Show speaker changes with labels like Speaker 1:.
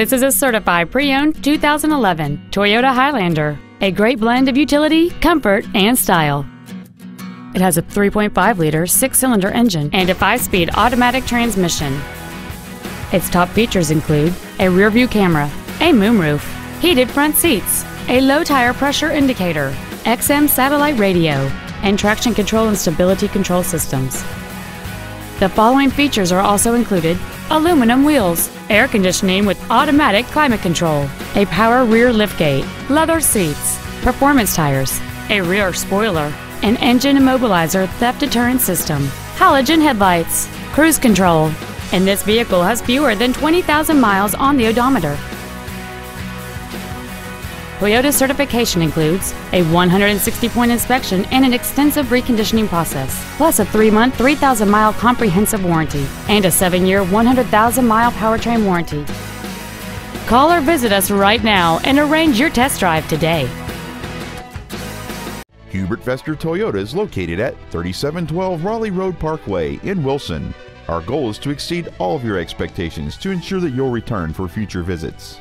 Speaker 1: This is a certified pre-owned 2011 Toyota Highlander, a great blend of utility, comfort, and style. It has a 3.5-liter six-cylinder engine and a five-speed automatic transmission. Its top features include a rear-view camera, a moonroof, heated front seats, a low tire pressure indicator, XM satellite radio, and traction control and stability control systems. The following features are also included aluminum wheels, air conditioning with automatic climate control, a power rear liftgate, leather seats, performance tires, a rear spoiler, an engine immobilizer theft deterrent system, halogen headlights, cruise control, and this vehicle has fewer than 20,000 miles on the odometer. Toyota's certification includes a 160-point inspection and an extensive reconditioning process, plus a 3-month, 3,000-mile comprehensive warranty and a 7-year, 100,000-mile powertrain warranty. Call or visit us right now and arrange your test drive today.
Speaker 2: Hubert Vester Toyota is located at 3712 Raleigh Road Parkway in Wilson. Our goal is to exceed all of your expectations to ensure that you'll return for future visits.